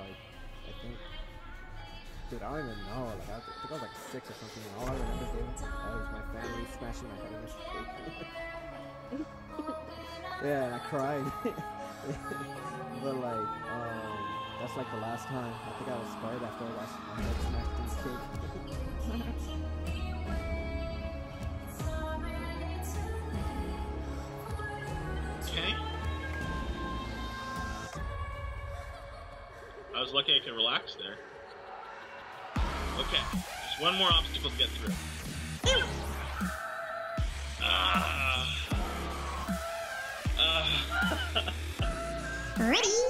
I think. Dude, I don't even know. Like I, think I was like six or something, and all I remember doing was my family smashing my head against the cake. yeah, I cried. but like, um, that's like the last time. I think I was scarred after I got my head in the cake. Was lucky I could relax there. Okay, just one more obstacle to get through. Ah. Ah. Ready?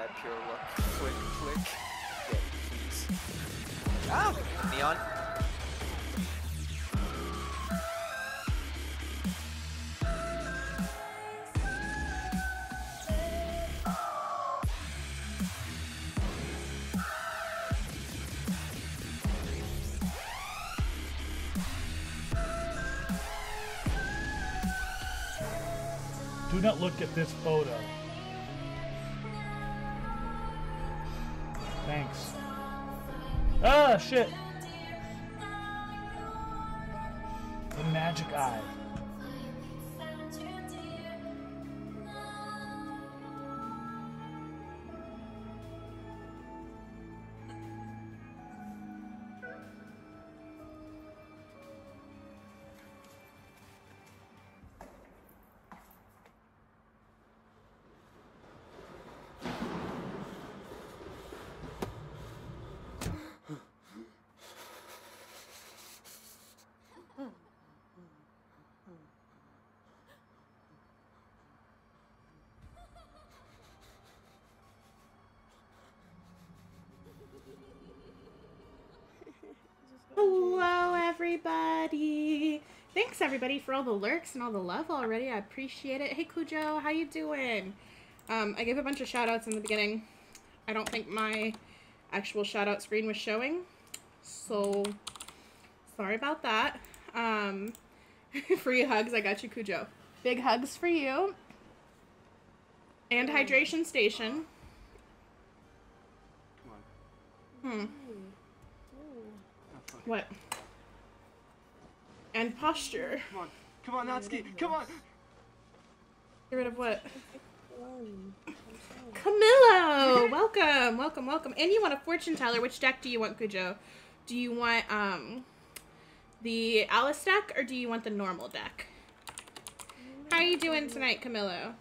That pure look. Keys. Ah! Neon. Do not look at this photo. Shit. Everybody. Thanks, everybody, for all the lurks and all the love already. I appreciate it. Hey, Cujo, how you doing? Um, I gave a bunch of shout-outs in the beginning. I don't think my actual shout-out screen was showing, so sorry about that. Um, free hugs. I got you, Cujo. Big hugs for you. And hydration station. Hmm. What? And posture. Come on, come on, Natsuki, come on. Get rid of what? Camillo! welcome, welcome, welcome. And you want a fortune teller. Which deck do you want, Cujo? Do you want um the Alice deck or do you want the normal deck? How are you doing tonight, Camillo?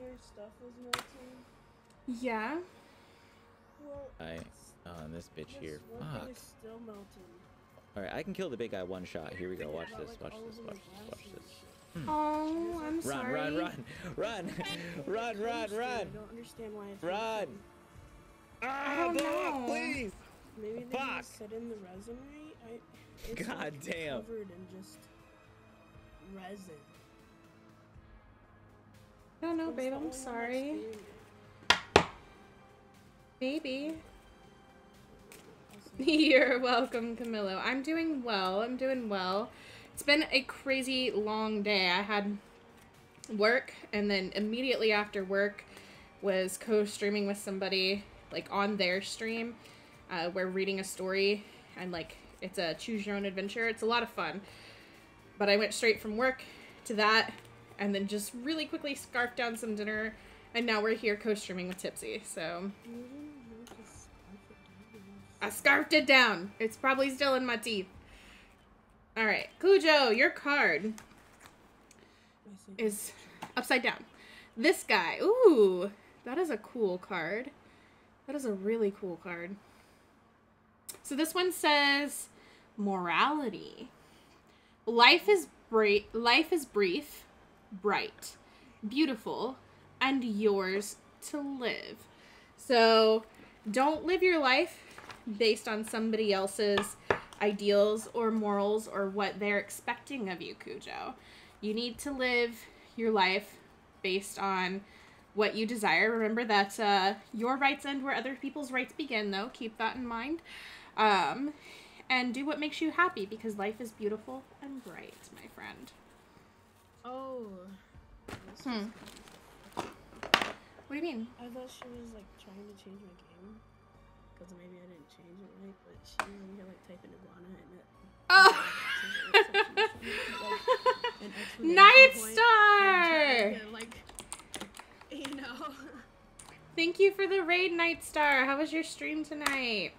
Your stuff was melting. Yeah. Well, I on this bitch this here. Fuck. is still melting. All right, I can kill the big guy one shot. Here we go. Watch this. Watch this. Watch this. Watch this. Oh, I'm Run, sorry. run, run, run, run, run, Honestly, I run, don't understand why it's run. I Ah, don't fuck. Set in the resin right. I, it's God like damn. Covered in just resin. I don't know, babe. I'm only one that's sorry. doing. Baby. You're welcome, Camillo. I'm doing well. I'm doing well. It's been a crazy long day. I had work, and then immediately after work was co-streaming with somebody, like on their stream. Uh, we're reading a story, and like it's a choose your own adventure. It's a lot of fun. But I went straight from work to that, and then just really quickly scarfed down some dinner, and now we're here co-streaming with Tipzy. So you didn't I scarfed it down. It's probably still in my teeth. All right, Cujo, your card is upside down. This guy, ooh, that is a cool card. That is a really cool card. So this one says morality. Life is bright. Life is brief, bright, beautiful, and yours to live. So don't live your life based on somebody else's ideals or morals or what they're expecting of you, Cujo. You need to live your life based on what you desire. Remember that uh, your rights end where other people's rights begin, though. Keep that in mind. Um, and do what makes you happy because life is beautiful and bright, my friend. Oh. Hmm. What do you mean? I thought she was like trying to change my game. Because maybe I didn't change it right, but she was in here like typing Iguana and it. Oh! an exclamation Night point Star! to, like, you know. Thank you for the raid, Night Star. How was your stream tonight?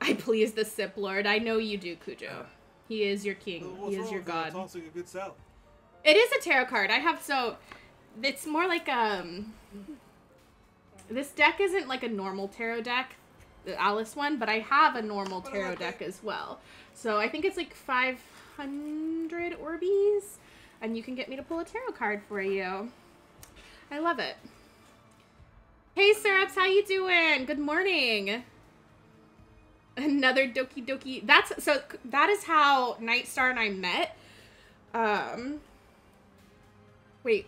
I please the Sip Lord. I know you do, Cujo. He is your king. What's he is your god. It's also a good sell. It is a tarot card. I have so it's more like um this deck isn't like a normal tarot deck, the Alice one, but I have a normal tarot deck as well. So I think it's like 500 Orbeez and you can get me to pull a tarot card for you. I love it. Hey Syrups, how you doing? Good morning. Another Doki Doki. That's so that is how Nightstar and I met. Um Wait,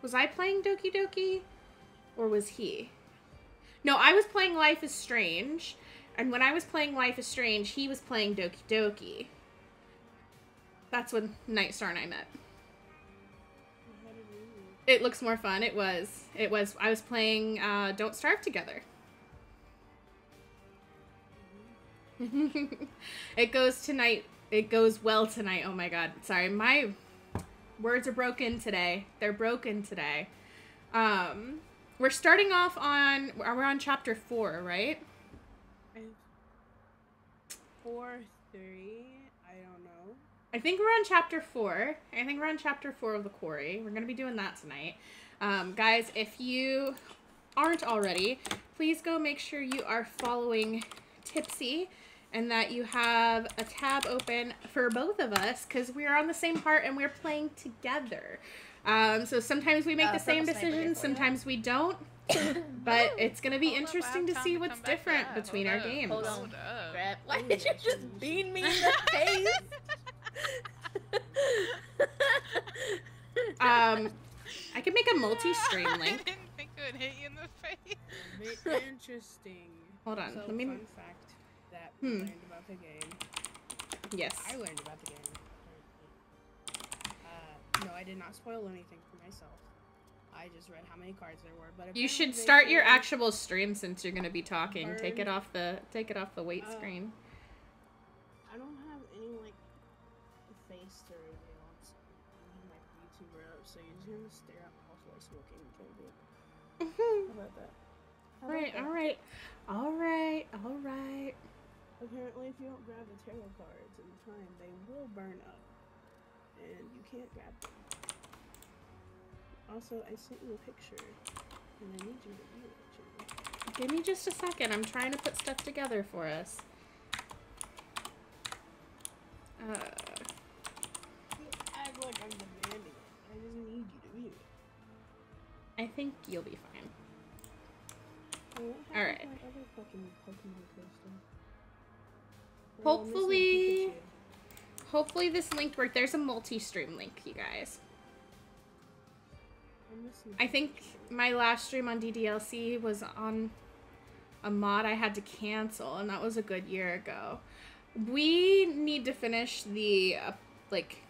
was I playing Doki Doki? Or was he? No, I was playing Life is Strange. And when I was playing Life is Strange, he was playing Doki Doki. That's when Nightstar and I met. It looks more fun. It was. It was. I was playing uh, Don't Starve together. it goes tonight. It goes well tonight. Oh my god. Sorry, my words are broken today. They're broken today. Um, we're starting off on. We're on chapter four, right? Four, three, I don't know. I think we're on chapter four. I think we're on chapter four of the quarry. We're gonna be doing that tonight. Um, guys, if you aren't already, please go make sure you are following Tipzy and that you have a tab open for both of us because we are on the same part and we're playing together. Um, so sometimes we make Uh, the same purple sniper decisions, sometimes we don't. but it's gonna be Hold interesting have to see to what's different up. between Hold our up, games. Hold up. Crap. Why did you just bean me in the face? Um, I could make a multi-stream link. I link. didn't think it would hit you in the face. Bit interesting. Hold on, So, let me- fun fact that we Hmm. learned about the game. Yes. I learned about the game. I did not spoil anything for myself. I just read how many cards there were. But You should start your actual stream since you're gonna be talking. Take it off the take it off the wait Uh, screen. I don't have any like face to reveal. It's, I don't have my YouTuber up, so you're just gonna stare at my house while smoking candy. How about that? How about Alright, that? alright. Alright, alright. Apparently, if you don't grab the tarot cards in time, they will burn up, and you can't grab them. Also, I sent you a picture, and I need you to view it. Jimmy. Give me just a second. I'm trying to put stuff together for us. Uh, You act like I'm demanding it. I just need you to view it. I think you'll be fine. Oh, what happened to Alright. My other fucking Pokemon coaster. We're all missing Hopefully, hopefully this link worked. There's a multi-stream link, you guys. I think my last stream on DDLC was on a mod I had to cancel, and that was a good year ago. We need to finish the uh, like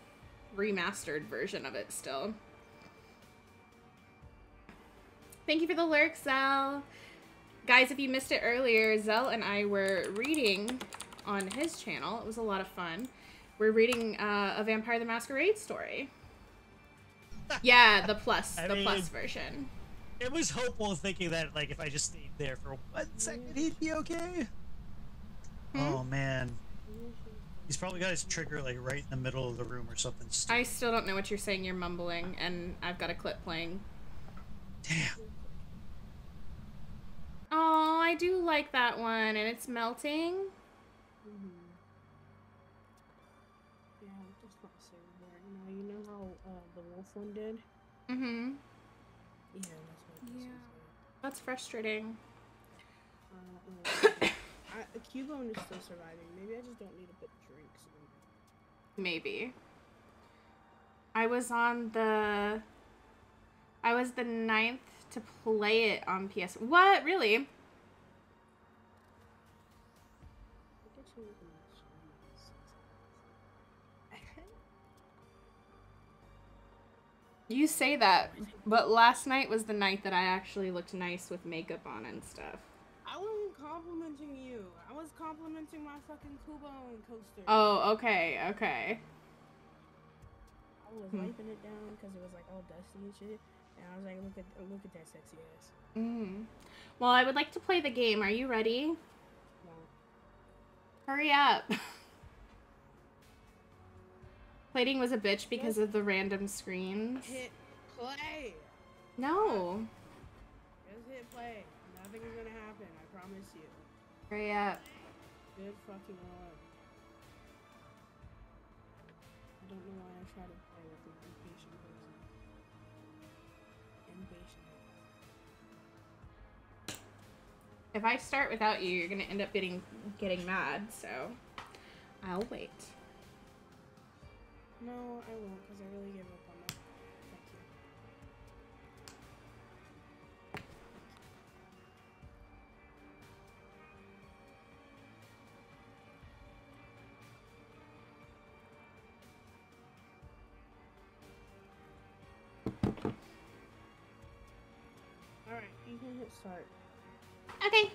remastered version of it still. Thank you for the lurk, Zell. Guys, if you missed it earlier, Zell and I were reading on his channel. It was a lot of fun. We're reading uh, a Vampire the Masquerade story. Yeah, the plus, I the mean- plus version. It was hopeful thinking that like if I just stayed there for one second he'd be okay. Hmm? Oh man. He's probably got his trigger like right in the middle of the room or something stupid. I still don't know what you're saying. You're mumbling, and I've got a clip playing. Damn. Oh, I do like that one, and it's melting. Mhm. Yeah, wolf one did. Mm-hmm. Yeah, that's what Yeah. That's frustrating. Uh, uh, I, Cubone is still surviving. Maybe I just don't need a bit of drinks. Maybe. I was on the. I was the ninth to play it on PS. What? Really? You say that, but last night was the night that I actually looked nice with makeup on and stuff. I wasn't complimenting you. I was complimenting my fucking Cubone coaster. Oh, okay, okay. I was Hmm. wiping it down because it was like all dusty and shit. And I was like, look at look at that sexy ass. Mm. Well, I would like to play the game. Are you ready? No. Hurry up. Plating was a bitch because of the random screens. Hit play. No. Just hit play. Nothing is gonna happen. I promise you. Hurry up. Good fucking lord. I don't know why I try to play with an impatient person. Impatient. If I start without you, you're gonna end up getting getting mad. So, I'll wait. No, I won't, because I really give up on that. Thank you. Alright, you can hit start. Okay.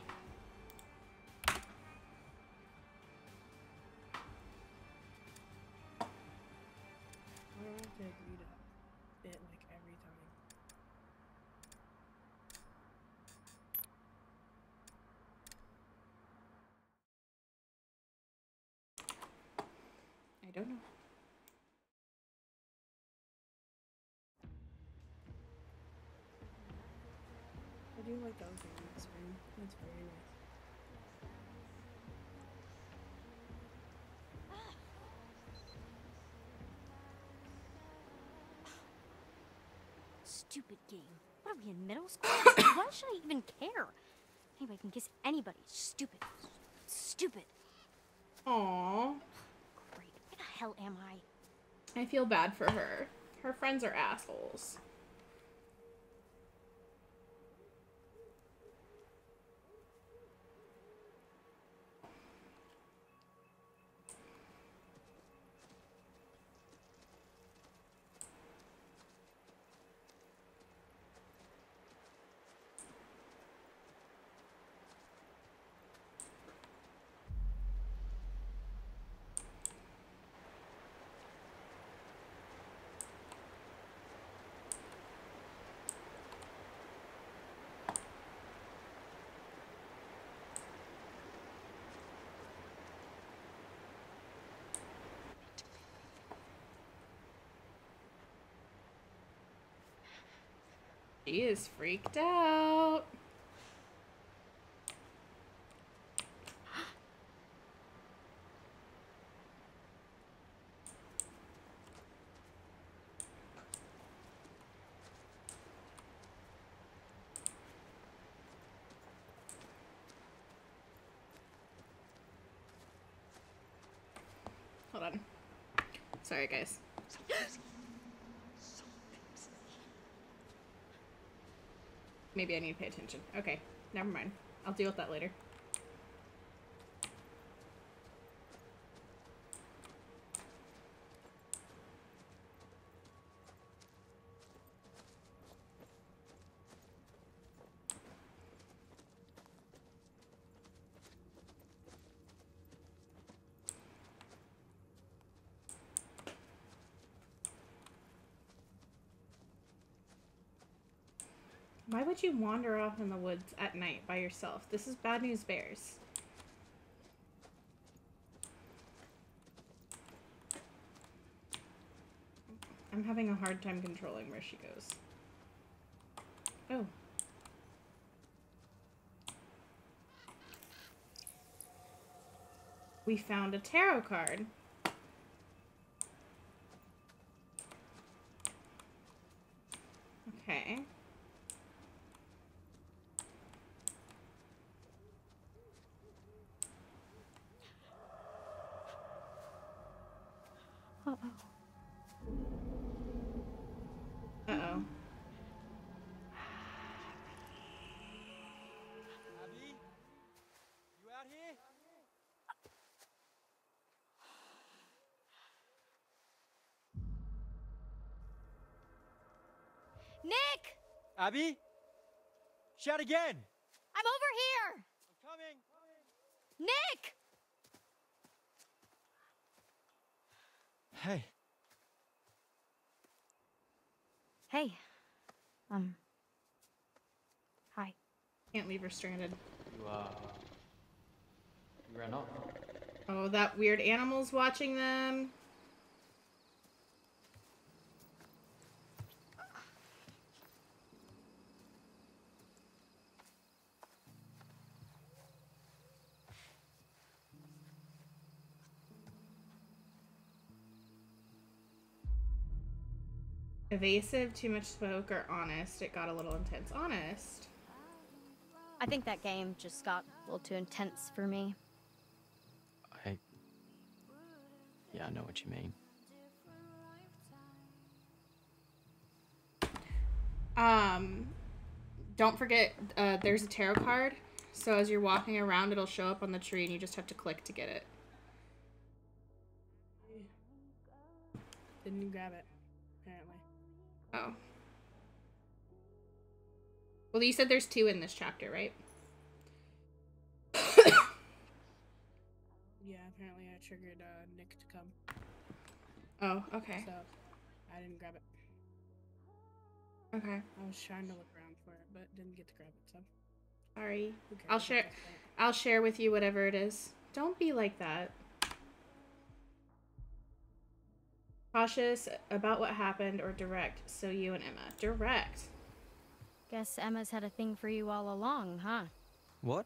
Don't know. I do like the opening screen. That's very nice. Stupid game. What are we in middle school? Why should I even care? Anybody can kiss anybody. Stupid. Stupid. Aww. Hell am I? I feel bad for her. Her friends are assholes. She is freaked out. Hold on. Sorry, guys. Maybe I need to pay attention. Okay, never mind. I'll deal with that later. Would you wander off in the woods at night by yourself? This is bad news bears. I'm having a hard time controlling where she goes. Oh. We found a tarot card. Okay. Abby? Shout again! I'm over here! I'm coming! Nick! Hey. Hey. Um. Hi. Can't leave her stranded. You, uh. You ran off. Oh, that weird animal's watching them. Evasive, too much smoke, or honest? It got a little intense. Honest. I think that game just got a little too intense for me. I. Yeah, I know what you mean. Um, don't forget, uh, there's a tarot card. So as you're walking around, it'll show up on the tree, and you just have to click to get it. Didn't grab it, apparently. Oh. Well, you said there's two in this chapter, right? Yeah, apparently I triggered uh, Nick to come. Oh, okay. So I didn't grab it. Okay. I was trying to look around for it, but didn't get to grab it. So Sorry. I'll share. I'll share with you whatever it is. Don't be like that. Cautious about what happened or direct. So you and Emma. Direct. Guess Emma's had a thing for you all along, huh? What?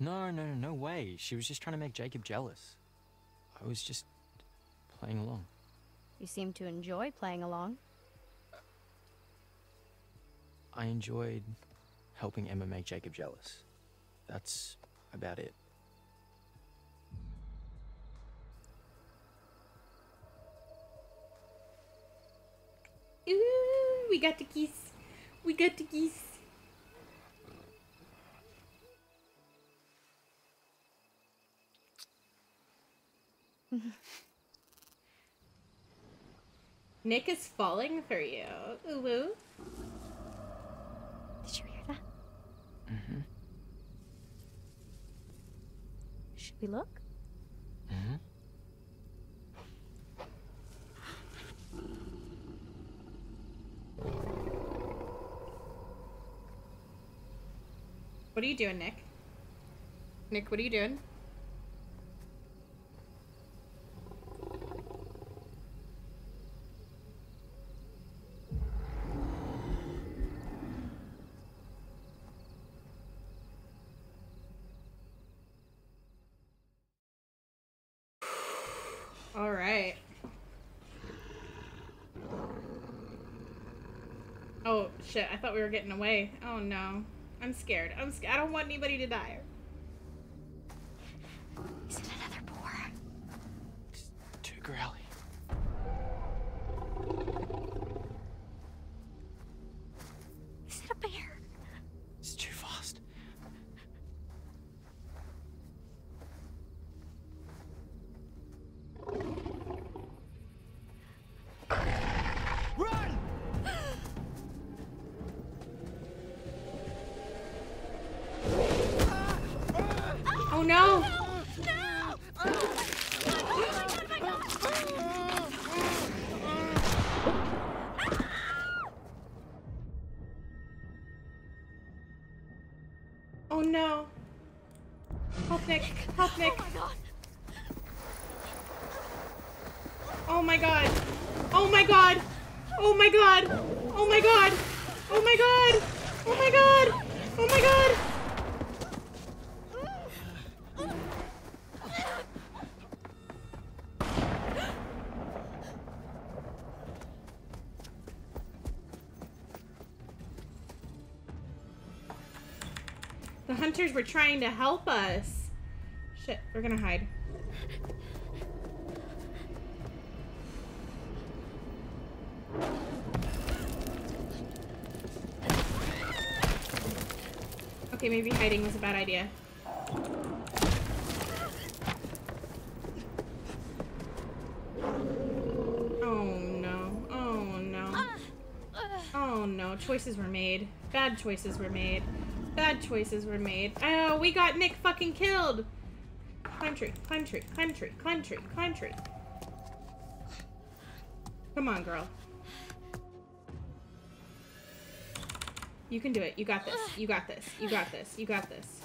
No, no, no, no way. She was just trying to make Jacob jealous. I was just playing along. You seem to enjoy playing along. I enjoyed helping Emma make Jacob jealous. That's about it. Ooh, we got the geese. We got the geese. Nick is falling for you. Ooh woo. Did you hear that? Mm-hmm. Should we look? What are you doing, Nick? Nick, what are you doing? All right. Oh shit! I thought we were getting away. Oh no, I'm scared. I'm scared. I don't want anybody to die. Hunters were trying to help us. Shit, we're gonna hide. Okay, maybe hiding was a bad idea. Oh no. Oh no. Ah. Oh no. Choices were made. Bad choices were made. Bad choices were made. Oh, we got Nick fucking killed! Climb tree, climb tree, climb tree, climb tree, climb tree. Come on, girl. You can do it. You got this. You got this. You got this. You got this.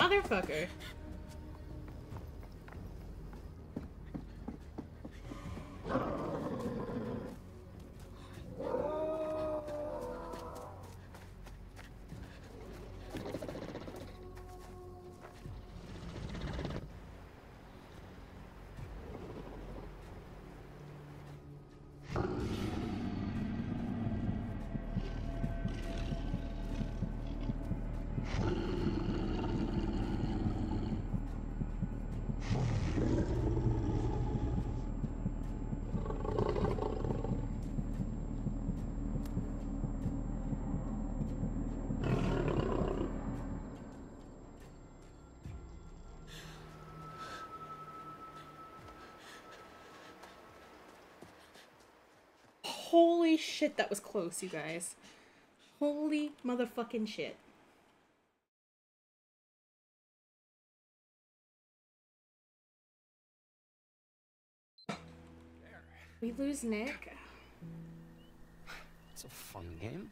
Motherfucker. Holy shit, that was close, you guys. Holy motherfucking shit. We lose Nick. It's a fun game.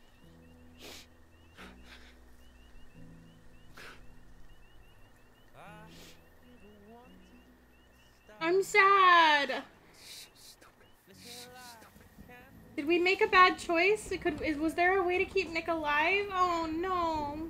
I'm sad. Did we make a bad choice? It could is, was there a way to keep Nick alive? Oh no.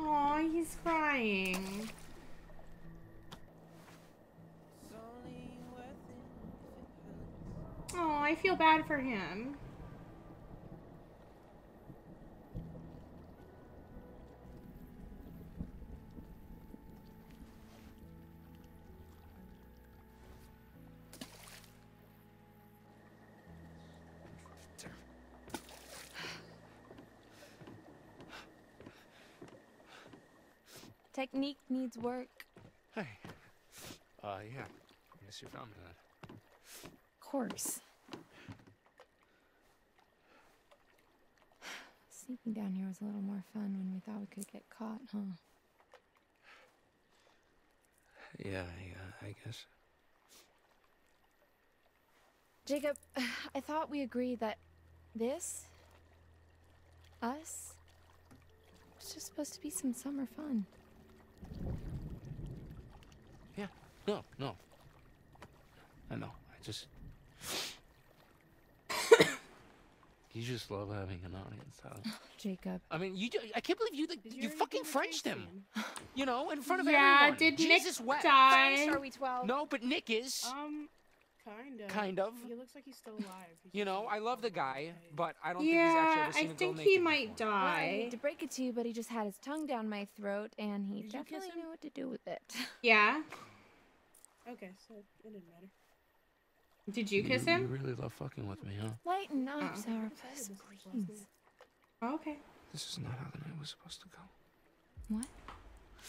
Aw, he's crying. I feel bad for him. Technique needs work. Hey. Uh, yeah. I guess you found that. Of course. Down here was a little more fun when we thought we could get caught, huh? Yeah, I, uh, I guess. Jacob, I thought we agreed that this, us, was just supposed to be some summer fun. Yeah. No, no. I know. I just. You just love having an audience, huh? Jacob. I mean, you. ju- I can't believe you. Like, you fucking Frenched him. You know, in front of Yeah, everyone. did Nick Jesus wept. die? Are we 12? No, but Nick is. Um, Kind of. Kind of. He looks like he's still alive. He's You know, I love the guy, but I don't think he's actually Yeah, ever seen I a girl think he might before. Well, I die. hate to break it to you, but he just had his tongue down my throat, and he Did definitely knew what to do with it. Yeah. Okay, so it didn't matter. Did you kiss You him? You really love fucking with me, huh? Lighten up, Oh. Sourpuss, This is last please. Oh, okay. This is not how the night was supposed to go. What?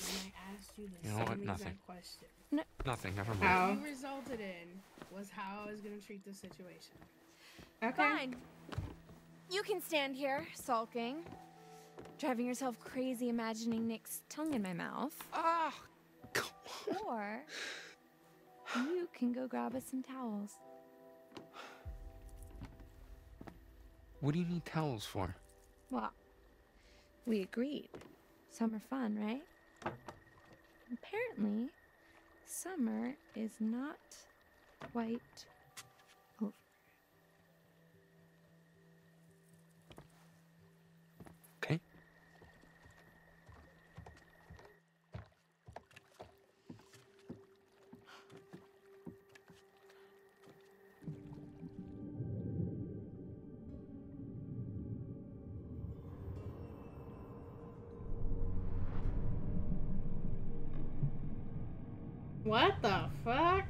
I asked you the You know what? Nothing. exact question. Nothing. Never mind. Oh. What you resulted in was how I was gonna treat the situation. Okay. Fine. You can stand here, sulking, driving yourself crazy, imagining Nick's tongue in my mouth. Ah, Or you can go grab us some towels. What do you need towels for? Well, we agreed. Summer fun, right? Apparently, summer is not quite What the fuck?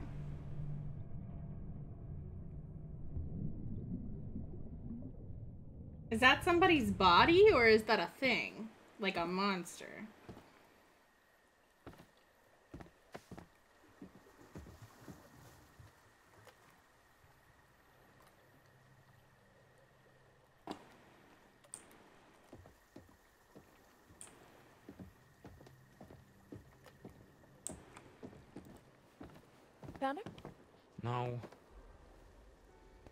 Is that somebody's body or is that a thing? Like a monster? Found her? No.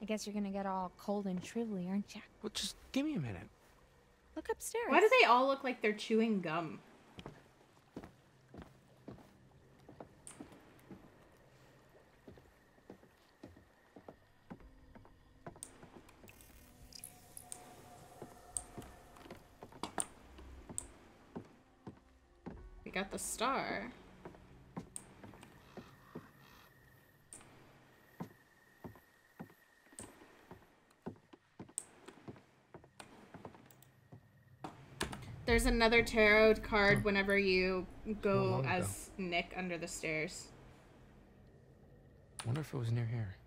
I guess you're gonna get all cold and shrivelly, aren't you? Well, just give me a minute. Look upstairs. Why do they all look like they're chewing gum? We got the star. There's another tarot card whenever you go as Nick under the stairs. Wonder if it was near here.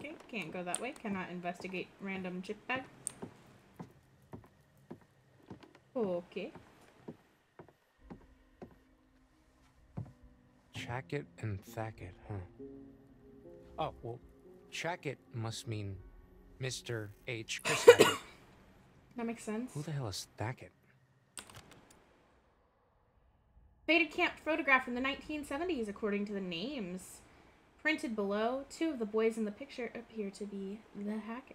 Okay, can't go that way. Cannot investigate random chip bag. Okay. Chacket and Thacket, huh? Oh, well, Chacket must mean Mr. H. Chris That makes sense. Who the hell is Thacket? Faded camp photograph from the 1970s, according to the names. Printed below, two of the boys in the picture appear to be the Hacketts.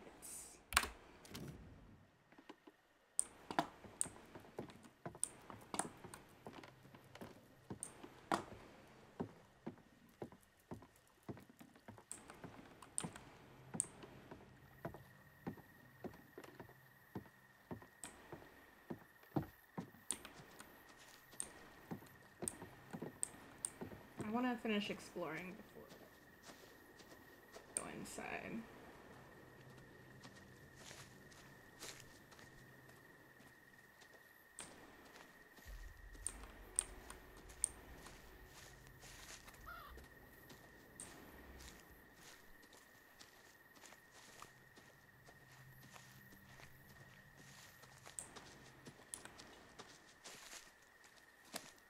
I want to finish exploring before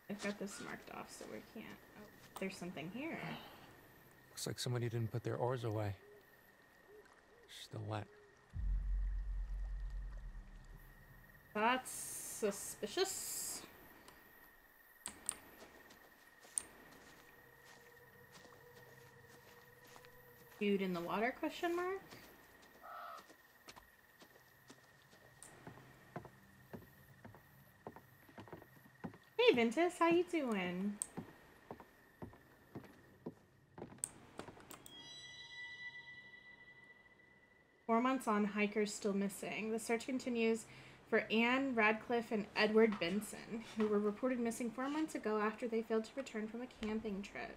I've got this marked off, so we can't. Oh, there's something here. Looks like somebody didn't put their oars away still wet. That's suspicious. Dude in the water question mark? Hey Ventus, how you doing? Four months on, hikers still missing. The search continues for Anne Radcliffe and Edward Benson, who were reported missing four months ago after they failed to return from a camping trip.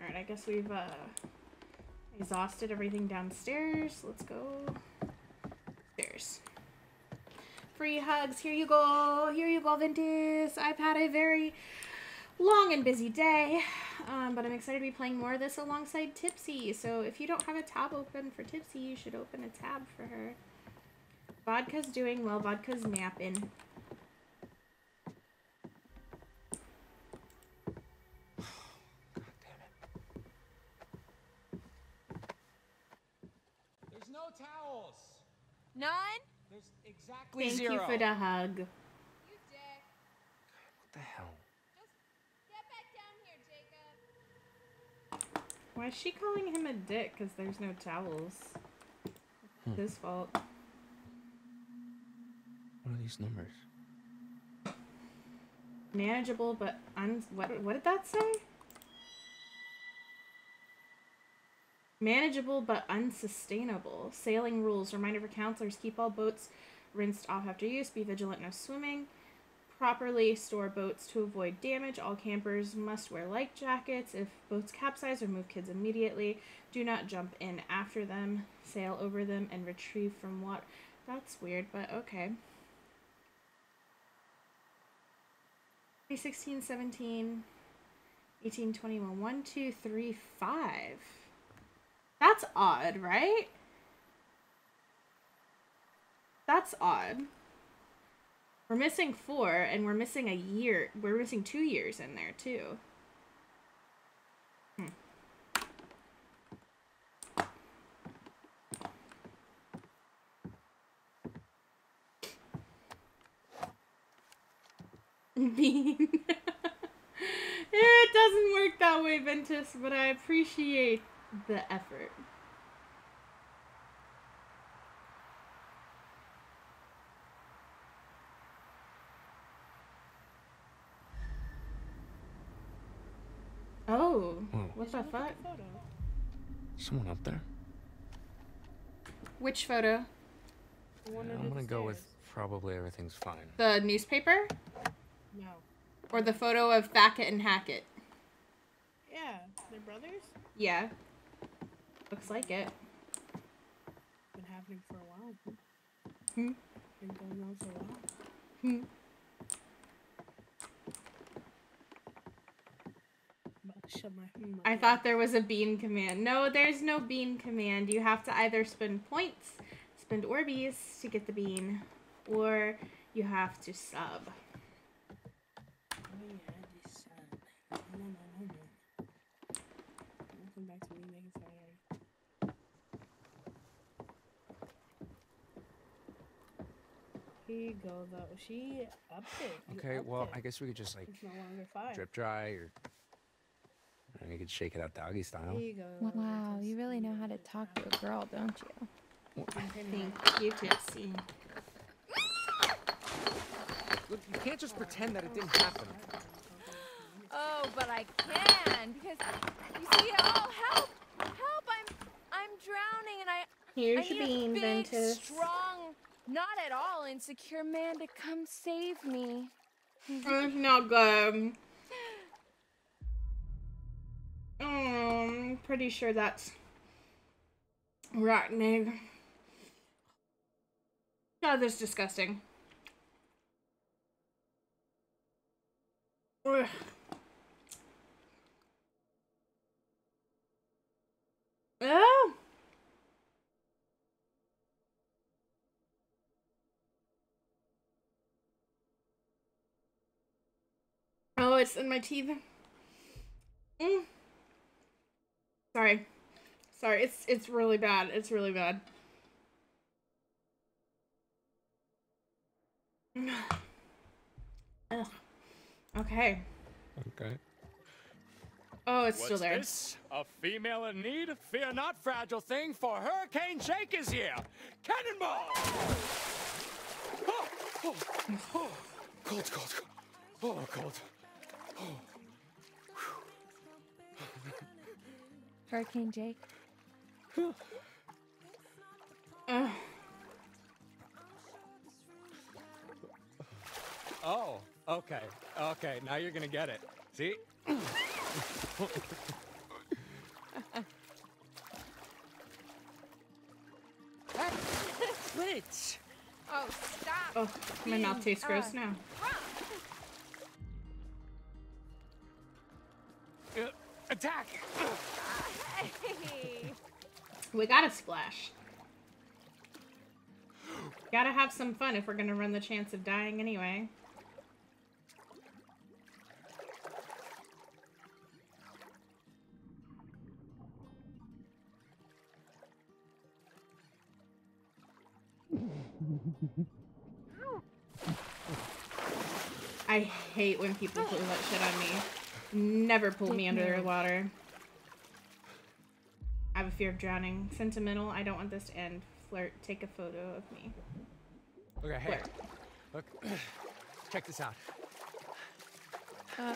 Alright, I guess we've uh, exhausted everything downstairs. Let's go upstairs. Free hugs. Here you go. Here you go, Ventus. I've had a very long and busy day, um, but I'm excited to be playing more of this alongside Tipzy. So if you don't have a tab open for Tipzy, you should open a tab for her. Vodka's doing well. Vodka's napping. There's no towels. None? There's exactly Thank zero. you for the hug. What the hell? Why is she calling him a dick? Because there's no towels. Hmm. His fault. What are these numbers? Manageable, but un. What, what did that say? Manageable but unsustainable. Sailing rules. Reminder for counselors keep all boats rinsed off after use. Be vigilant, no swimming. Properly store boats to avoid damage. All campers must wear life jackets. If boats capsize, remove kids immediately. Do not jump in after them. Sail over them and retrieve from water. That's weird, but okay. 16, 17, 18, 21, 1, 2, 3, 5. That's odd, right? That's odd. We're missing four, and we're missing a year. We're missing two years in there, too. Hmm. Bean. it doesn't work that way, Ventus, but I appreciate the effort. Oh, Whoa. what the fuck? Someone up there? Which photo? Yeah, I'm gonna go with probably everything's fine. The newspaper? No. Or the photo of Thackett and Hackett? Yeah, they're brothers. Yeah. Looks like it. Been happening for a while. Hmm. Been going on for a while. Hmm. About to shut my. hmm, my Hmm, I thought there was a bean command. No, there's no bean command. You have to either spend points, spend Orbeez to get the bean, or you have to sub. Here you go, though. She upped it. You Okay, upped well, it. I guess we could just like It's no longer five. drip dry or. And You could shake it out doggy style. Here you go. Wow, you really know how to talk to a girl, don't you? Thank you, Tipzy. Look, you can't just pretend that it didn't happen. Oh, but I can because you see, oh help, help! I'm I'm drowning and I Here's I your need bean, a big, Ventus. strong, not at all insecure man to come save me. It's not good. Um, pretty sure that's rotten egg. God, that's disgusting. Ugh. Oh. Oh, it's in my teeth. Mm. Sorry. Sorry, it's it's really bad. It's really bad. Ugh. Okay. Okay. Oh, it's still What's there. this? A female in need? Fear not, fragile thing, for Hurricane Jake is here! Cannonball! Oh, oh, oh, cold, cold, cold. Oh, cold. Oh. Hurricane Jake. Oh, okay, okay. Now you're gonna get it. See? Wait. Oh, stop. Oh, my mouth tastes gross uh, now. Uh, attack! We gotta splash. Gotta have some fun if we're gonna run the chance of dying anyway. I hate when people pull that shit on me. Never pull me under the water. I have a fear of drowning. Sentimental. I don't want this to end. Flirt. Take a photo of me. Okay, hey. Look, check this out. Uh,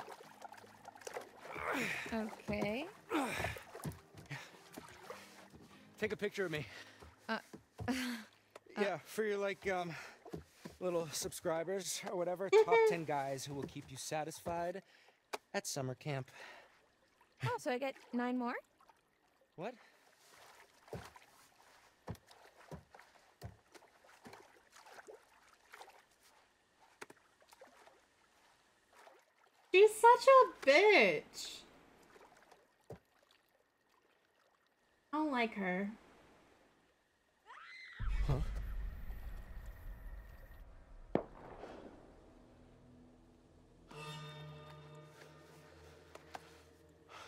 okay. Take a picture of me. Uh, yeah, for your like um little subscribers or whatever, top 10 guys who will keep you satisfied at summer camp. Oh, so I get nine more? What? She's such a bitch. I don't like her. Huh? Oh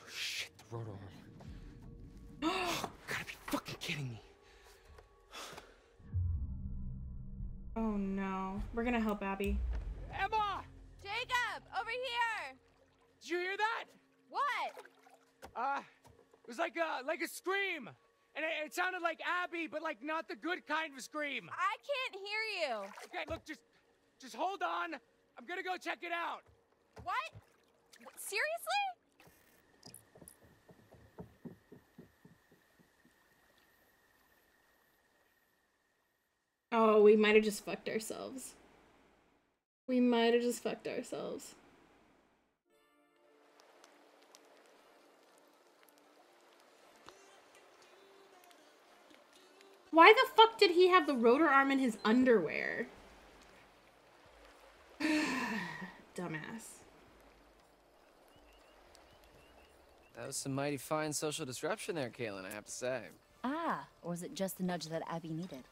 shit, the rotor arm. Gotta be fucking kidding me. Oh no. We're gonna help Abby. Emma! Jacob, over here! Did you hear that? What? Uh, it was like a like a scream, and it, it sounded like Abby, but like not the good kind of scream. I can't hear you. Okay, look, just just hold on. I'm gonna go check it out. What? Seriously? Oh, we might have just fucked ourselves. We might have just fucked ourselves. Why the fuck did he have the rotor arm in his underwear? Dumbass. That was some mighty fine social disruption there, Kaitlyn, I have to say. Ah, or was it just the nudge that Abby needed?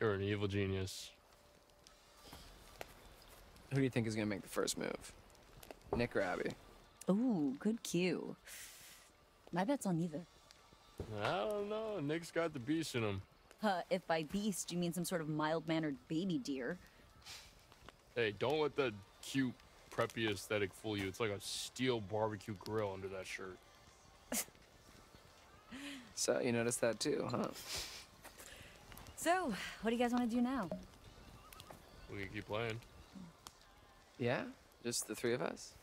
You're an evil genius. Who do you think is gonna make the first move? Nick or Abby? Ooh, good cue. My bet's on neither. I don't know. Nick's got the beast in him. Uh, if by beast you mean some sort of mild-mannered baby deer. Hey, don't let that cute, preppy aesthetic fool you. It's like a steel barbecue grill under that shirt. So, you noticed that too, huh? So, what do you guys want to do now? We can keep playing. Yeah? Just the three of us?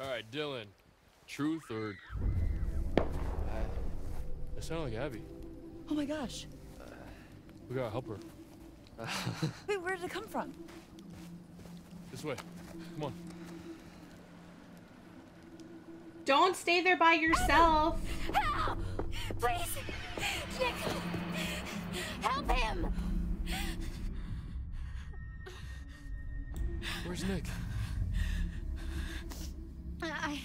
All right, Dylan. Truth or... That sounded like Abby. Oh my gosh. We gotta help her. Wait, where did it come from? This way. Come on. Don't stay there by yourself. Help! Please! Nick! Help him! Where's Nick? I...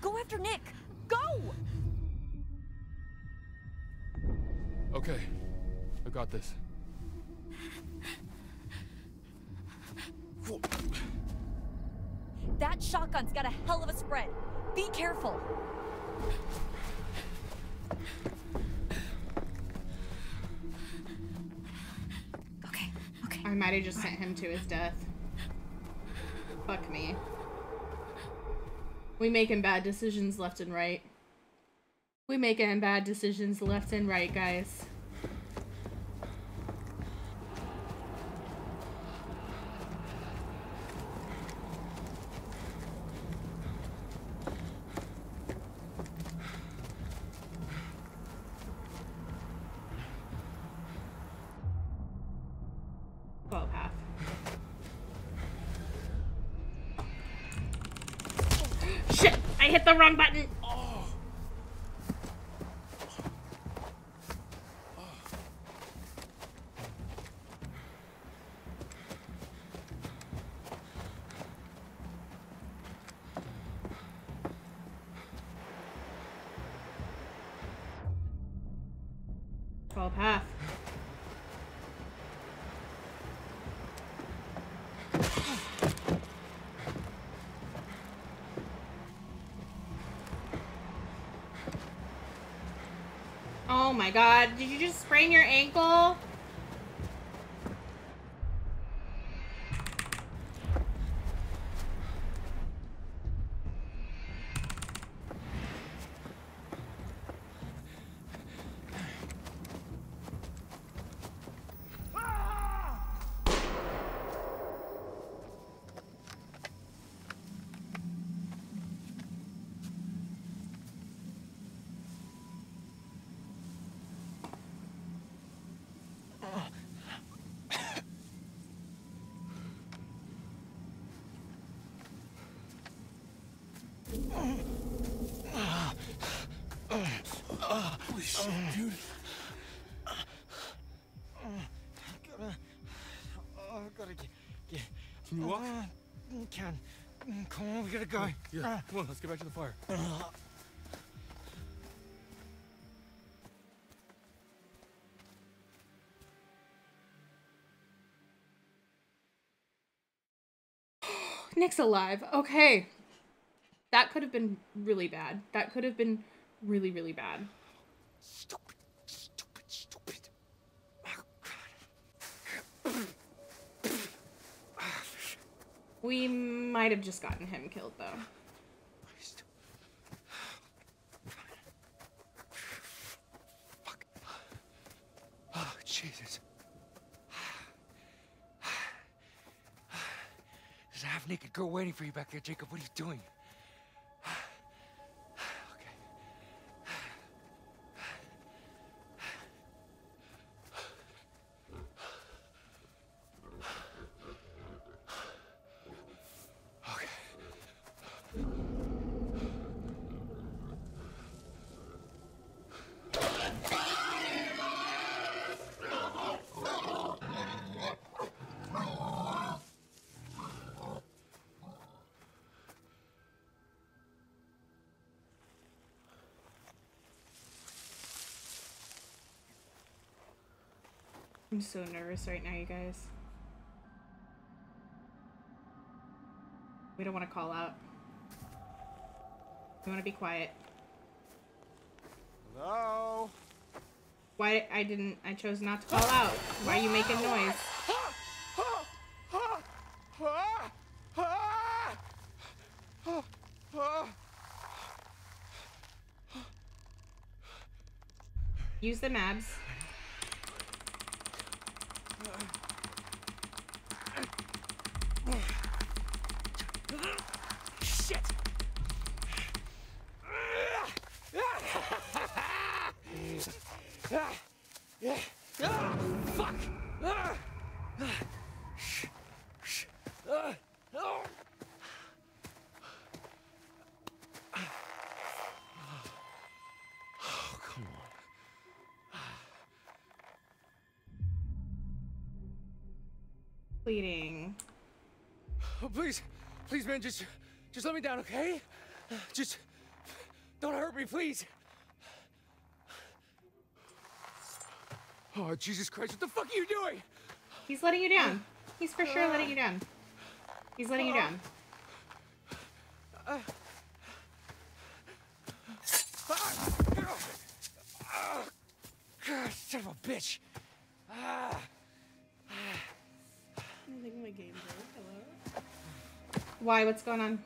Go after Nick! Go! Okay. I got this. That shotgun's got a hell of a spread. Be careful. Okay, okay. I might have just sent him to his death. Fuck me. We making bad decisions left and right. We making bad decisions left and right, guys. My god, did you just sprain your ankle? Holy shit, dude. Gotta, oh, gotta get, get. Can you walk? Uh, can. Come on, we gotta go. Yeah, come on, let's get back to the fire. Uh, Nick's alive. Okay. That could have been really bad. That could have been really, really bad. Oh, we might have just gotten him killed, though. Oh, Jesus. There's a half naked girl waiting for you back there, Jacob. What are you doing? I'm so nervous right now, you guys. We don't want to call out. We want to be quiet. Hello? Why I didn't I chose not to call out. Why are you making noise? Use the mabs. Shit! Fuck! Oh, come on. Bleeding. Oh, please, please, man, just, just let me down, okay? Just, don't hurt me, please. Oh, Jesus Christ, what the fuck are you doing? He's letting you down. He's for sure ah. letting you down. He's letting you down. Why? What's going on?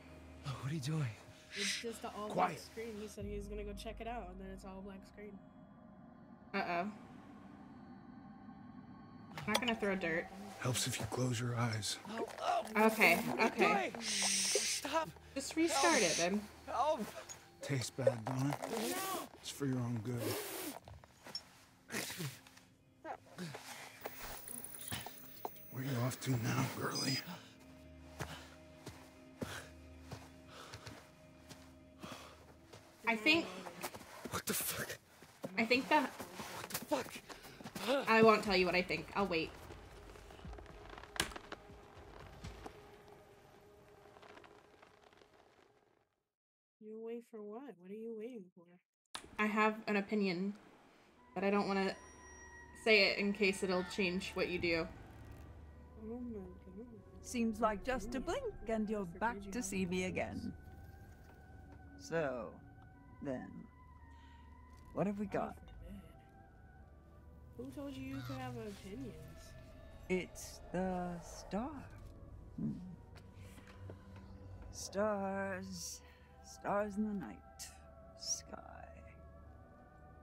Oh, what are you doing? It's just an all black screen. He said he was gonna go check it out, and then it's all black screen. Uh oh. I'm Not gonna throw dirt. Helps if you close your eyes. Okay, What are you okay. doing? Stop. Just restart it then. Help. Tastes bad, don't it? No. It's for your own good. Where are you off to now, girlie? I think. What the fuck? I think the. What the fuck? I won't tell you what I think. I'll wait. You wait for what? What are you waiting for? I have an opinion, but I don't want to say it in case it'll change what you do. Oh my god. Seems like just a blink and you're back to see me again. So, then, what have we got? Who told you you could have opinions? It's the star. Hmm. Stars, stars in the night, sky,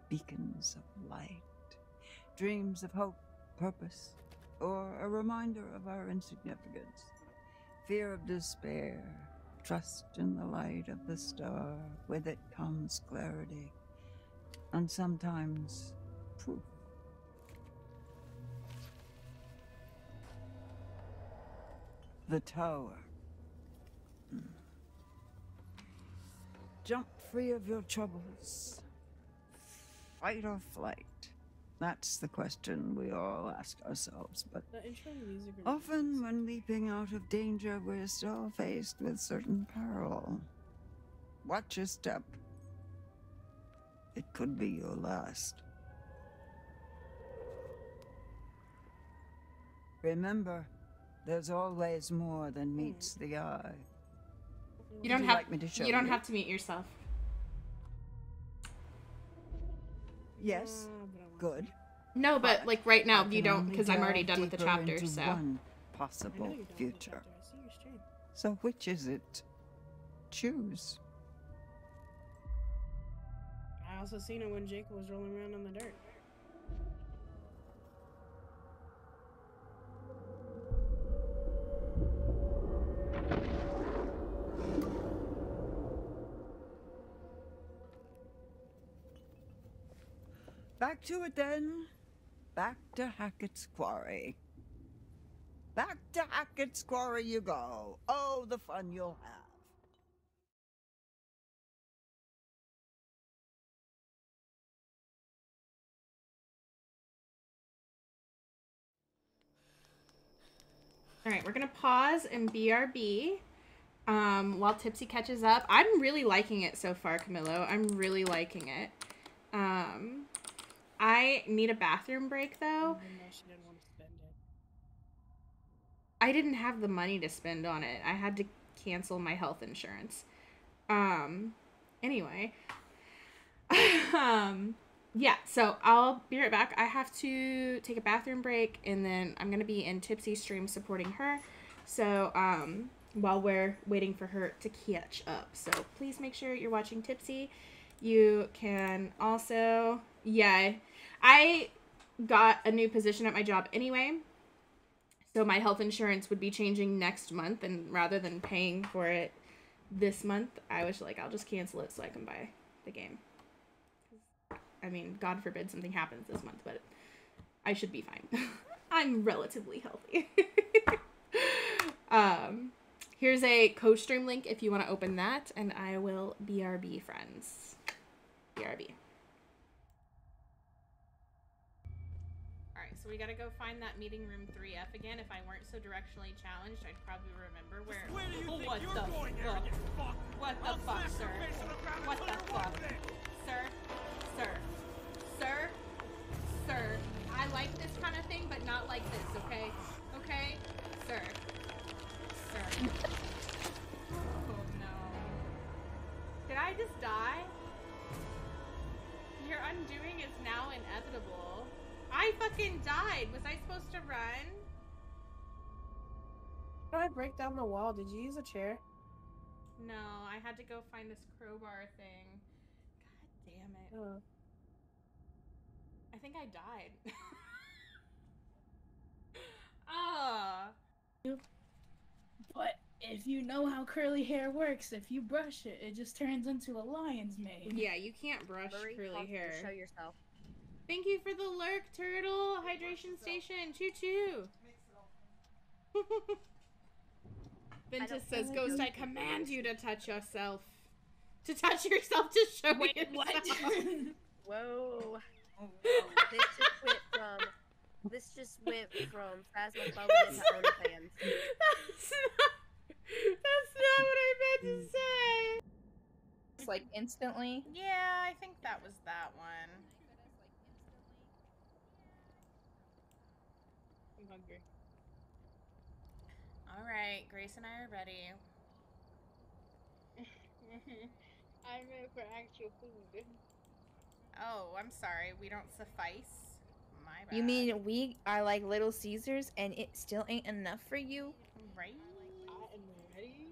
beacons of light, dreams of hope, purpose, or a reminder of our insignificance, fear of despair, trust in the light of the star. With it comes clarity, and sometimes proof. The tower. Jump free of your troubles. Fight or flight? That's the question we all ask ourselves, but The intro music. is- often when leaping out of danger, we're still faced with certain peril. Watch your step. It could be your last. Remember, there's always more than hmm. meets the eye. You don't Would have. like me to show you don't have to meet yourself. Yes. Hmm. Good. No, but like right now you don't because I'm already done with the deeper chapter. into So one possible future. So which is it? Choose. I also seen it when Jacob was rolling around in the dirt. Back to it then. Back to Hackett's Quarry. Back to Hackett's Quarry you go. Oh, the fun you'll have. all right, we're gonna pause and BRB. Um, while Tipzy catches up, I'm really liking it so far, Camillo. I'm really liking it. Um, I need a bathroom break though. She didn't want to spend it. I didn't have the money to spend on it. I had to cancel my health insurance. Um anyway. um yeah, so I'll be right back. I have to take a bathroom break and then I'm going to be in Tipzy stream supporting her. So um while we're waiting for her to catch up. So please make sure you're watching Tipzy. You can also yeah, I got a new position at my job anyway. So my health insurance would be changing next month, and rather than paying for it this month, I was like, I'll just cancel it so I can buy the game. I mean, God forbid something happens this month, but I should be fine. I'm relatively healthy. um, here's a co-stream link if you want to open that, and I will BRB friends. BRB. So we gotta go find that meeting room 3F again. If I weren't so directionally challenged, I'd probably remember where. Where do you Oh, think what you're the going fuck? fuck? What the I'll fuck, sir? your face on the What the fuck? Sir? Sir? Sir? Sir? I like this kind of thing, but not like this, okay? Okay? Sir? Sir? oh no. Did I just die? Your undoing is now inevitable. I fucking died. Was I supposed to run? How did I break down the wall? Did you use a chair? No, I had to go find this crowbar thing. God damn it. I think I died. Ah. But if you know how curly hair works, if you brush it, it just turns into a lion's mane. Yeah, you can't brush Marie curly Foster, hair. Show yourself. Thank you for the lurk, turtle. Hydration station. Choo choo. Ventus says, Ghost, I command you to touch yourself. To touch yourself to show Wait, yourself. what? Whoa. Oh, this just went from. This just went from Phasmophobia to OnlyFans. That's not, that's not what I meant to mm. say. It's like instantly. Yeah, I think that was that one. I'm hungry. All right, Grace and I are ready. I'm ready for actual food. Oh, I'm sorry. We don't suffice. My bad. You mean we are like Little Caesars and it still ain't enough for you? right? I am ready.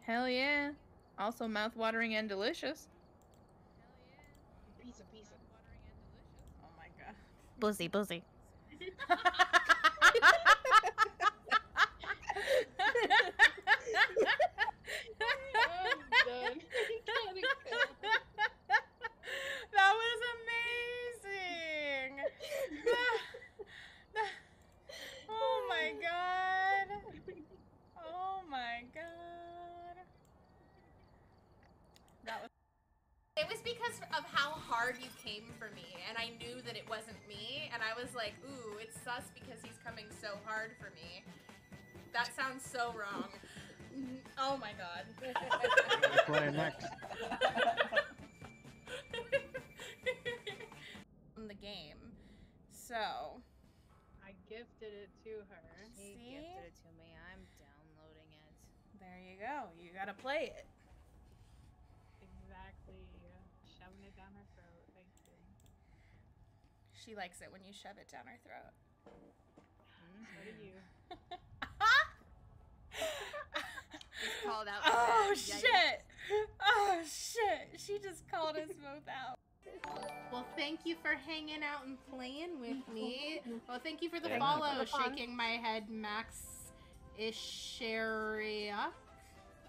Hell yeah. Also mouth-watering and delicious. Hell yeah. Pizza, pizza. Oh my god. Buzzy, buzzy. I'm done. Gotta go. that was amazing. oh my god. Oh my god. That was. It was because of how hard you came for me, and I knew that it wasn't me, and I was like, ooh, it's sus because he's coming so hard for me. That sounds so wrong. Oh my god. Play next. In the game. So, I gifted it to her. See? gifted it to me. I'm downloading it. there you go. You gotta play it. Exactly. Shoving it down her throat. Thank you. She likes it when you shove it down her throat. Mm-hmm. So do you. He's called out. Oh for that. Yikes. shit! Oh shit! She just called us both out. Well, thank you for hanging out and playing with me. Well, thank you for the Yeah. follow, For fun. shaking my head, Max Isharia.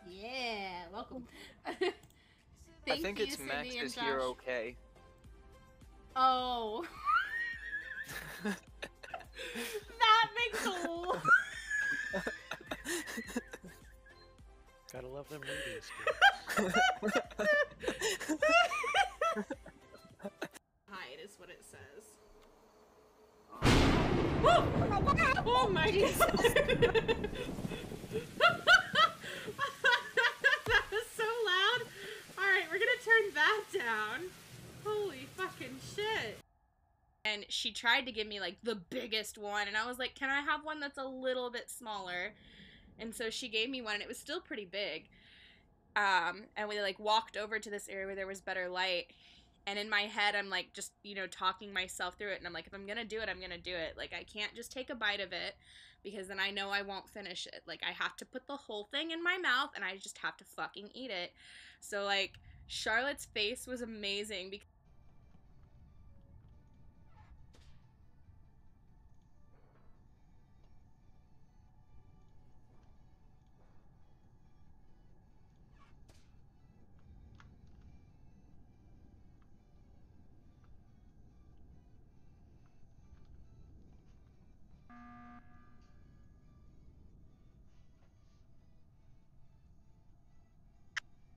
Yeah, welcome. I think you, it's Cindy Max is here okay. Oh. that makes a lot. Gotta love them ratings. Hide is what it says. Oh, oh my god! that was so loud. All right, we're gonna turn that down. Holy fucking shit! And she tried to give me like the biggest one, and I was like, "Can I have one that's a little bit smaller?" And so she gave me one, and it was still pretty big. Um, and we like walked over to this area where there was better light, and in my head i'm like just you know talking myself through it. And i'm like if i'm gonna do it i'm gonna do it. Like i can't just take a bite of it because then i know i won't finish it. Like i have to put the whole thing in my mouth and i just have to fucking eat it. So like charlotte's face was amazing because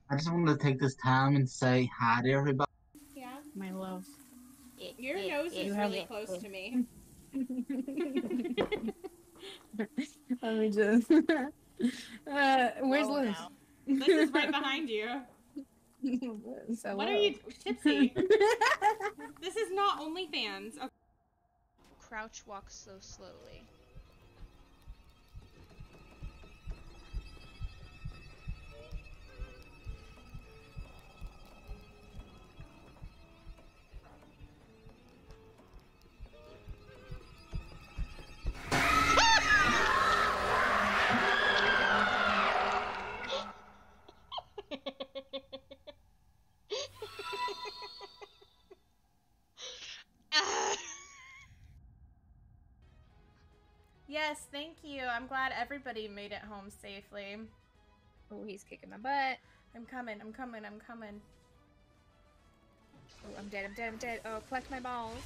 I just wanted to take this time and say hi to everybody. yeah My love. your nose is You really it. close to me Let me just. uh, where's Oh, Liz? wow. this is right behind you So what are you tipsy this is not onlyfans okay. Crouch walk so slowly. Thank you. I'm glad everybody made it home safely. Oh, he's kicking my butt. I'm coming. I'm coming. I'm coming. Oh, I'm dead. I'm dead. I'm dead. Oh, collect my balls.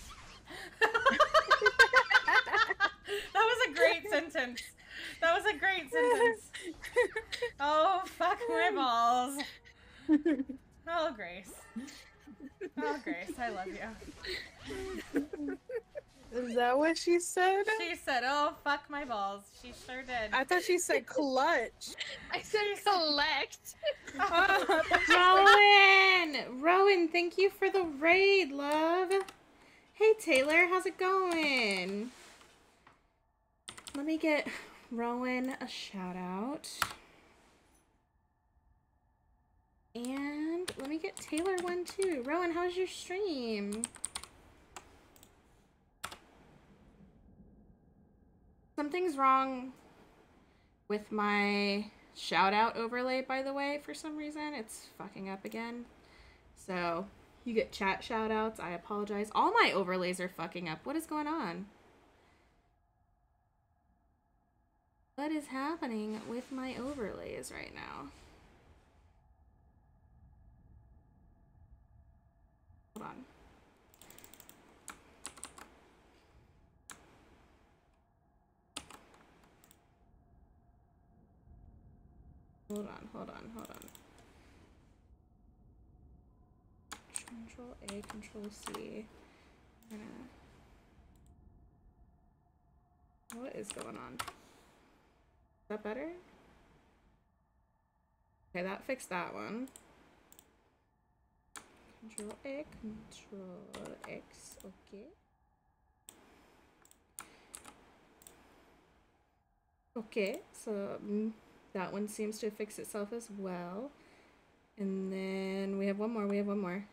That was a great sentence. That was a great sentence. Oh, fuck my balls. Oh, Grace. Oh, Grace, I love you. Is that what she said? She said, "Oh, fuck my balls." She sure did. I thought she said clutch. I said collect. Rowan! Rowan, thank you for the raid, love. Hey, Taylor, how's it going? Let me get Rowan a shout out. And let me get Taylor one too. Rowan, how's your stream? Something's wrong with my shout out overlay, by the way, for some reason. It's fucking up again. So you get chat shout outs. I apologize. All my overlays are fucking up. What is going on? What is happening with my overlays right now? Hold on. Hold on, hold on, hold on. Control A, Control C. Gonna- What is going on? Is that better? Okay, that fixed that one. Control A, Control X, okay. Okay, so mm, that one seems to fix itself as well. And then we have one more, we have one more.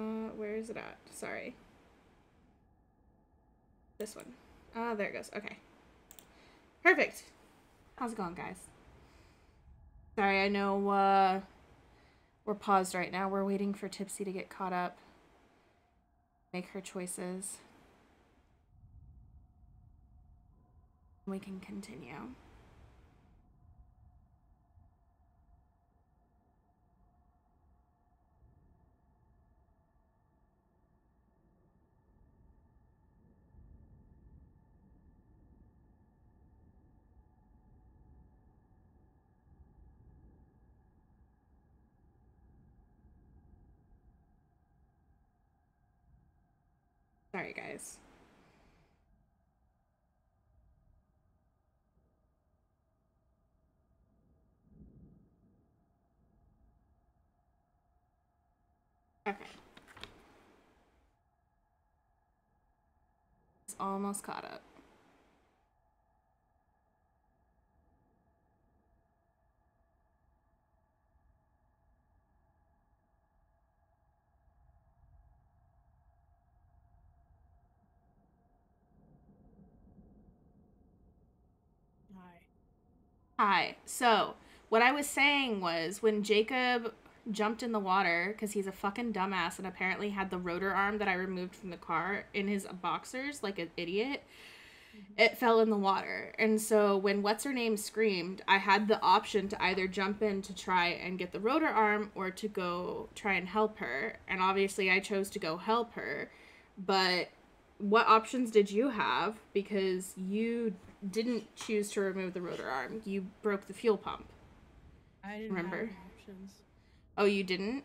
Uh, where is it at? Sorry. This one. Ah, there it goes. Okay. Perfect. How's it going, guys? Sorry, I know uh, we're paused right now. We're waiting for Tipzy to get caught up, make her choices. We can continue. Sorry, guys. Okay. It's almost caught up. Hi. So, what I was saying was when Jacob jumped in the water because he's a fucking dumbass and apparently had the rotor arm that I removed from the car in his boxers like an idiot, mm-hmm. it fell in the water. And so when what's her name screamed, I had the option to either jump in to try and get the rotor arm or to go try and help her. And obviously I chose to go help her. But what options did you have because you didn't choose to remove the rotor arm. You broke the fuel pump. I didn't Remember? options. Oh, you didn't?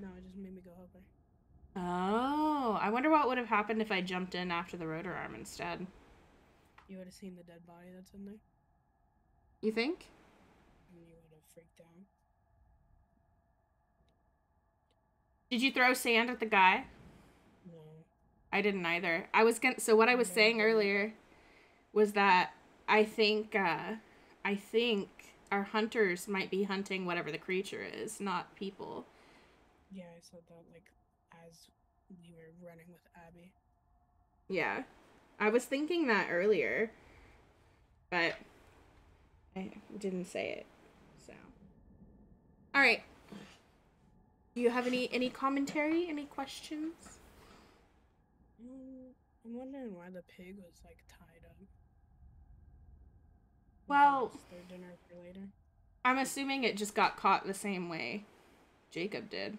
No, it just made me go her. Oh, I wonder what would have happened if I jumped in after the rotor arm instead. You would have seen the dead body that's in there, You think? and you would have freaked out. Did you throw sand at the guy? No. I didn't either. I was gonna. So what I was saying earlier was that I think uh, I think our hunters might be hunting whatever the creature is, not people. Yeah, I said that like as we were running with Abby. Yeah, I was thinking that earlier, but I didn't say it. So All right. Do you have any any commentary? Any questions? I'm wondering why the pig was like tied up. Well, their dinner for later. I'm assuming it just got caught the same way Jacob did.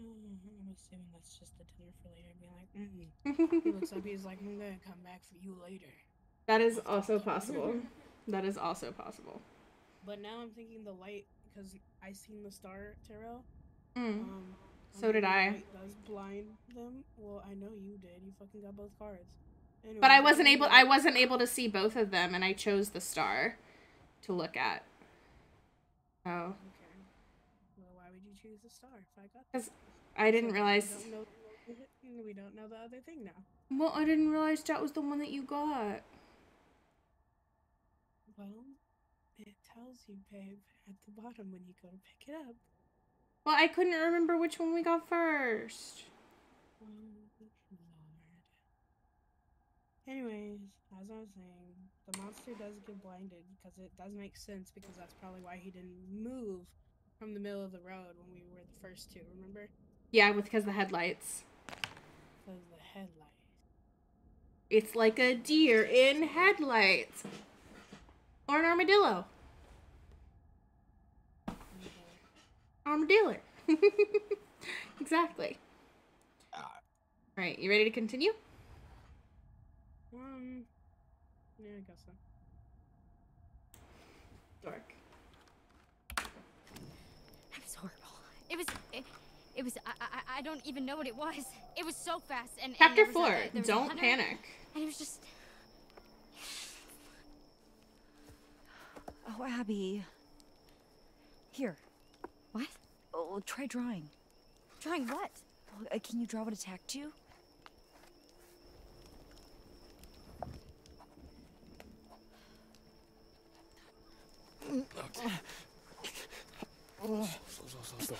Mm, I'm assuming that's just the dinner for later. Being like, mm he looks up. He's like, I'm gonna come back for you later. That is also possible. That is also possible. But now I'm thinking the light because I seen the star tarot. Mm. Um, So um, did I. Does blind them? Well, I know you did. You fucking got both cards. But I wasn't able I wasn't able to see both of them and I chose the star to look at. Oh. Okay. Well, why would you choose the star if I got? Cuz I didn't realize We don't, know, we don't know the other thing now. Well, I didn't realize that was the one that you got. Well, it tells you, babe, at the bottom when you go to pick it up. Well, I couldn't remember which one we got first. Anyways, as I was saying, the monster does get blinded because it does make sense because that's probably why he didn't move from the middle of the road when we were the first two. Remember? Yeah, with because the headlights. Because the headlight. It's like a deer in headlights. Or an armadillo. Armadillo. exactly. All right, you ready to continue? Um. Yeah, I guess so. Dork. It was horrible. It was. It, it was. I, I. I don't even know what it was. It was so fast and. and Chapter there was a- four, there a don't hunter, panic. And it was just. Oh, Abby. Here. What? Oh, try drawing. Drawing what? Well, uh, can you draw what attacked you? Okay. Slow, slow, slow, slow.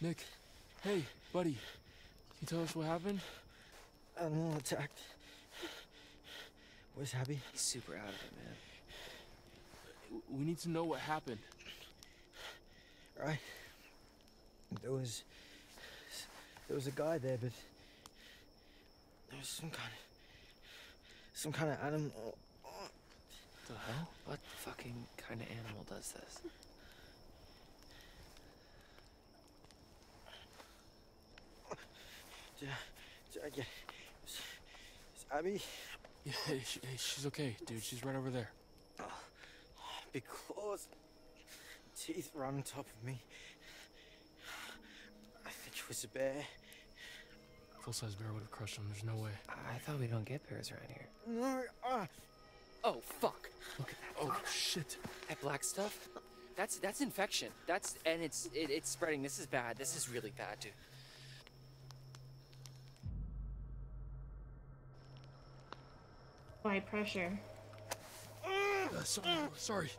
Nick, hey, buddy. Can you tell us what happened? Animal attacked. Where's Abby? He's super out of it, man. W- We need to know what happened. Right. There was. There was a guy there, but. There was some kind of. Some kind of animal. The hell? What fucking kind of animal does this? Did I, did I get. Is, is Abby? Yeah, hey, she, hey, she's okay, dude. She's right over there. Oh. Big claws. Teeth right on top of me. I think it was a bear. Full size bear would have crushed him. There's no way. I thought we don't get bears around here. No, ah. Oh fuck! Look at that. Oh shit! That black stuff. That's that's infection. That's and it's it, it's spreading. This is bad. This is really bad, dude. High pressure. Uh, sorry, sorry.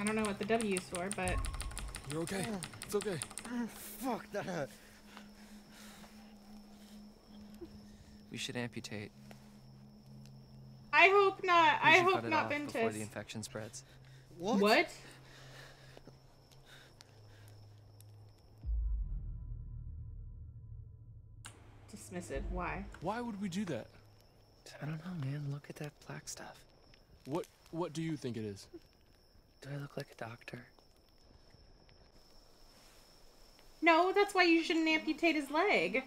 I don't know what the W is for, but You're okay. It's okay. Fuck, that. We should amputate. I hope not. We I should hope cut it not, off before the infection spreads. What? What? Dismissive. Why? Why would we do that? I don't know, man. Look at that black stuff. What What do you think it is? Do I look like a doctor? No, that's why you shouldn't amputate his leg.